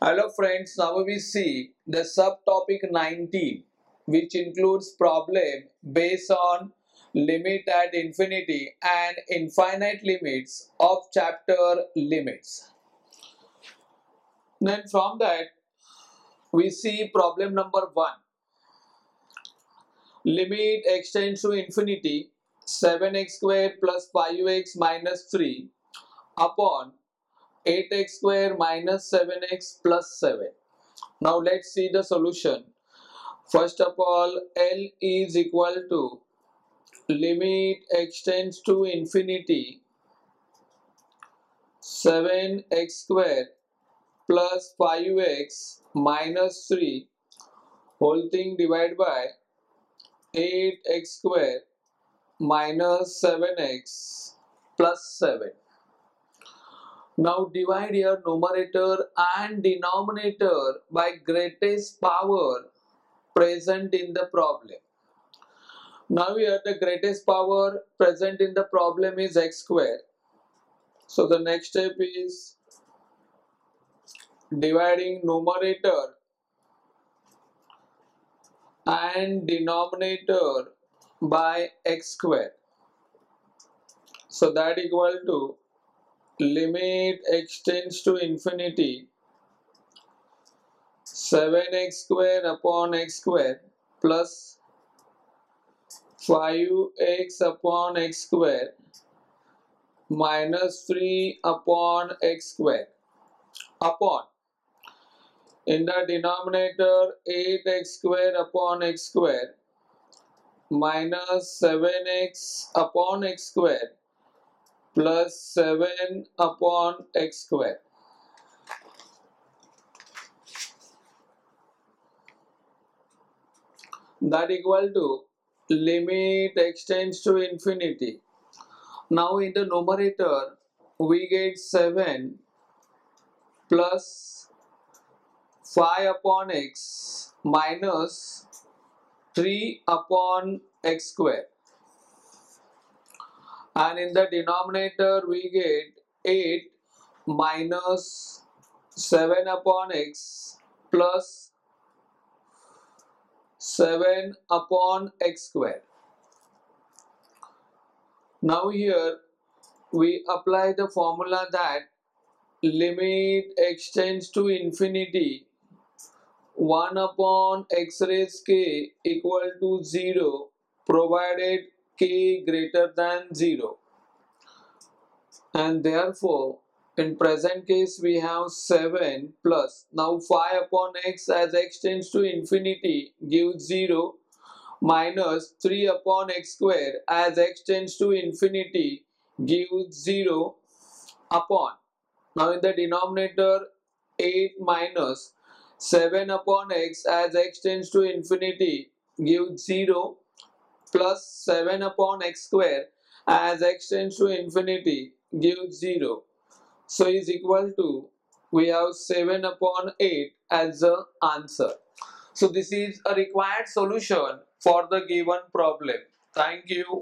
Hello friends, now we see the subtopic 19 which includes problem based on limit at infinity and infinite limits of chapter limits. Then from that we see problem number 1. Limit extends to infinity 7x square plus 5x minus 3 upon 8x square minus 7x plus 7. Now let's see the solution. First of all, L is equal to limit extends to infinity 7x square plus 5x minus 3 whole thing divided by 8x square minus 7x plus 7. Now divide your numerator and denominator by greatest power present in the problem. Now here the greatest power present in the problem is x square. So the next step is dividing numerator and denominator by x square. So that equal to limit extends to infinity. 7x square upon x square plus 5x upon x square minus 3 upon x square. Upon. In the denominator 8x square upon x square minus 7x upon x square plus 7 upon x square. That equal to limit x extends to infinity. Now in the numerator we get 7 plus 5 upon x minus 3 upon x square and in the denominator we get 8 minus 7 upon x plus 7 upon x square. Now here we apply the formula that limit extends to infinity 1 upon x raised k equal to 0 provided k greater than 0 and therefore in present case we have 7 plus. Now 5 upon x as x tends to infinity gives 0 minus 3 upon x square as x tends to infinity gives 0 upon. Now in the denominator 8 minus 7 upon x as x tends to infinity gives 0 plus 7 upon x square as x tends to infinity gives 0. So is equal to we have 7 upon 8 as the answer. So this is a required solution for the given problem. Thank you.